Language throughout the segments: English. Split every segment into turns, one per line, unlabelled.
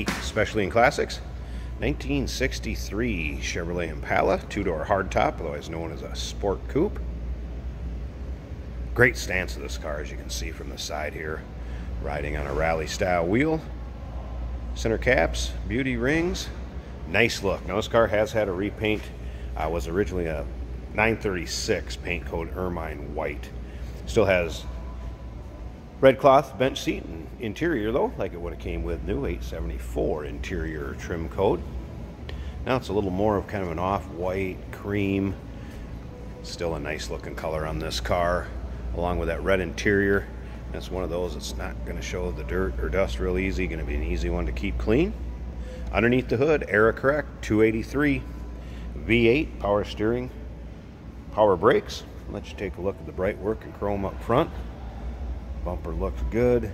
especially in classics. 1963 Chevrolet Impala, two-door hardtop, otherwise known as a sport coupe. Great stance of this car, as you can see from the side here. Riding on a rally-style wheel. Center caps, beauty rings. Nice look. Now this car has had a repaint. Uh, was originally a 936 paint code ermine white. Still has red cloth bench seat and interior though, like it would have came with new 874 interior trim coat. Now it's a little more of kind of an off-white cream. Still a nice looking color on this car, along with that red interior. That's one of those that's not going to show the dirt or dust real easy. Going to be an easy one to keep clean. Underneath the hood, Era Correct 283 V8 power steering, power brakes. Let you take a look at the bright work and chrome up front. Bumper looks good.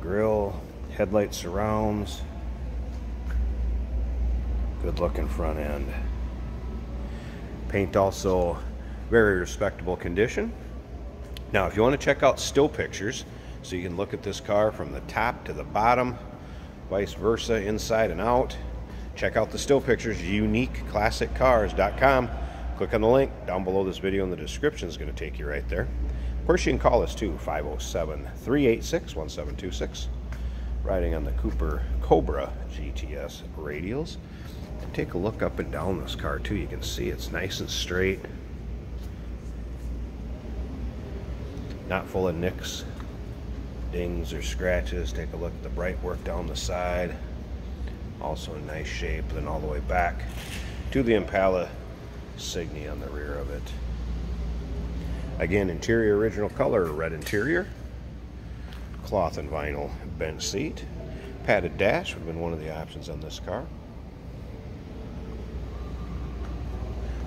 Grill, headlight surrounds. Good looking front end. Paint also very respectable condition. Now, if you want to check out still pictures, so you can look at this car from the top to the bottom, vice versa, inside and out, check out the still pictures, uniqueclassiccars.com. Click on the link down below this video in the description is going to take you right there. Of course, you can call us too, 507 386 1726. Riding on the Cooper Cobra GTS radials. Take a look up and down this car too. You can see it's nice and straight. Not full of nicks, dings, or scratches. Take a look at the bright work down the side. Also in nice shape. Then all the way back to the Impala Signy on the rear of it. Again, interior original color, red interior. Cloth and vinyl bench seat. Padded dash would have been one of the options on this car.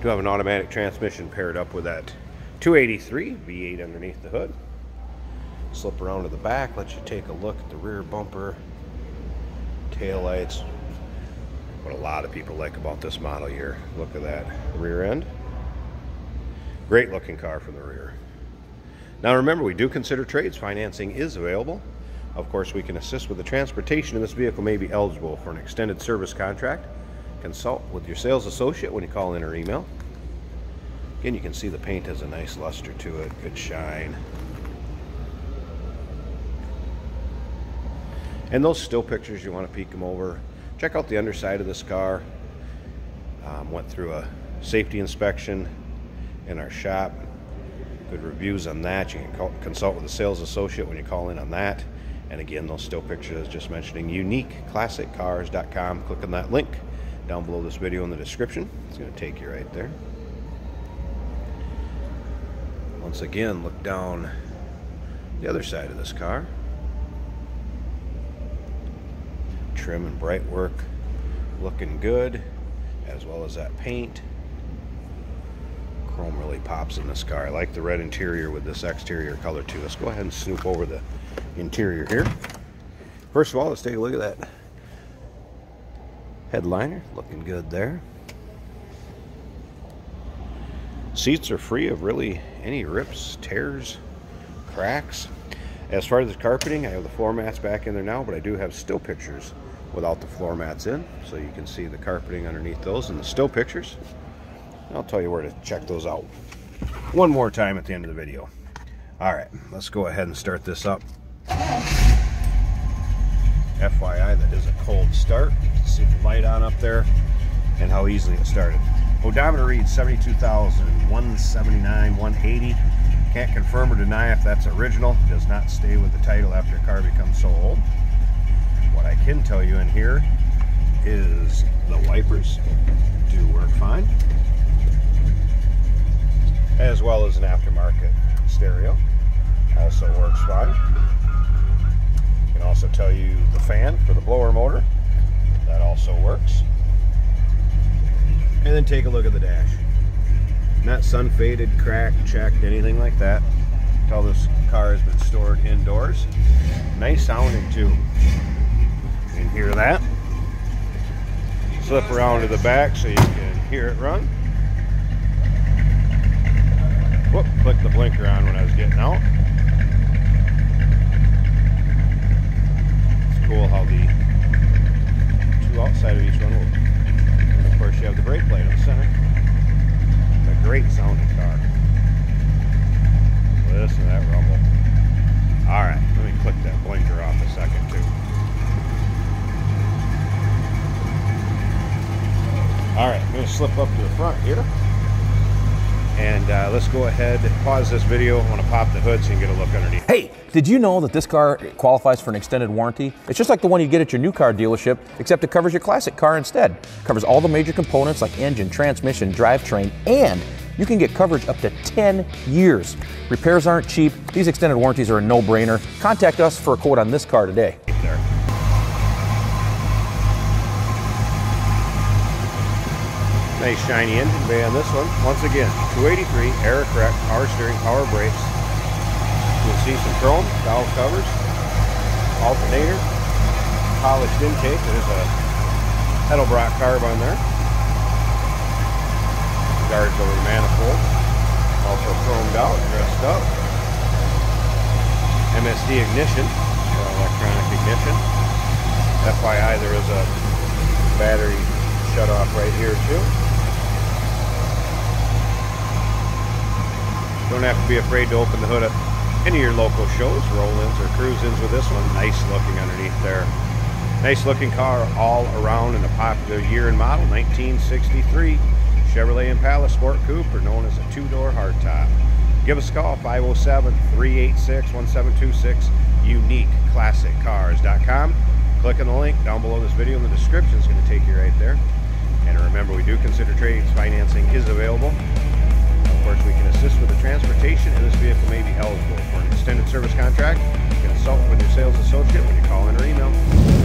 Do have an automatic transmission paired up with that 283 V8 underneath the hood. Slip around to the back, let you take a look at the rear bumper, tail lights. What a lot of people like about this model here. Look at that rear end. Great looking car from the rear. Now remember, we do consider trades. Financing is available. Of course, we can assist with the transportation, and this vehicle may be eligible for an extended service contract. Consult with your sales associate when you call in or email. Again, you can see the paint has a nice luster to it, good shine. And those still pictures, you want to peek them over. Check out the underside of this car. Um, went through a safety inspection in our shop. Good reviews on that. You can consult with a sales associate when you call in on that. And again, those still pictures, as just mentioning, uniqueclassiccars.com. Click on that link down below this video in the description. It's going to take you right there. Once again, look down the other side of this car. Trim and bright work looking good, as well as that paint. Chrome really pops in this car. I like the red interior with this exterior color too. Let's go ahead and snoop over the interior here. First of all, let's take a look at that headliner. Looking good there. Seats are free of really any rips, tears, cracks. As far as the carpeting, I have the floor mats back in there now, but I do have still pictures without the floor mats in, so you can see the carpeting underneath those and the still pictures. I'll tell you where to check those out one more time at the end of the video. All right, let's go ahead and start this up. FYI, that is a cold start. See the light on up there and how easily it started. Odometer reads 72,179, 180. Can't confirm or deny if that's original. Does not stay with the title after a car becomes so old. What I can tell you in here is the wipers do work fine. As well as an aftermarket stereo. Also works fine. Can also tell you the fan for the blower motor. That also works. And then take a look at the dash. Not sun faded, cracked, checked, anything like that. Tell this car has been stored indoors. Nice sounding too. You can hear that. Slip around to the back so you can hear it run. Whoop, clicked the blinker on when I was getting out. It's cool how the two outside of each one will. And of course, you have the brake plate in the center. It's a great sounding car. Listen to that rumble. Alright, let me click that blinker off a second, too. Alright, I'm going to slip up to the front here. And uh, let's go ahead, pause this video. I want to pop the hood so you can get a look underneath.
Hey, did you know that this car qualifies for an extended warranty? It's just like the one you get at your new car dealership, except it covers your classic car instead. It covers all the major components like engine, transmission, drivetrain, and you can get coverage up to 10 years. Repairs aren't cheap. These extended warranties are a no-brainer. Contact us for a quote on this car today.
There. Nice shiny engine bay on this one. Once again, 283, era correct, power steering, power brakes. You'll see some chrome, valve covers, alternator, polished intake. There's a Edelbrock carb on there. Guards over the manifold. Also chromed out, dressed up. MSD ignition, electronic ignition. FYI, there is a battery shut off right here too. Don't have to be afraid to open the hood at any of your local shows, roll-ins or cruise-ins with this one. Nice looking underneath there. Nice looking car all around in a popular year and model, 1963 Chevrolet Impala Sport Coupe, or known as a two-door hardtop. Give us a call, 507-386-1726, uniqueclassiccars.com. Click on the link down below this video in the description. It's going to take you right there. And remember, we do consider trades financing is available. Works, we can assist with the transportation and this vehicle may be eligible for an extended service contract. Consult with your sales associate when you call in or email.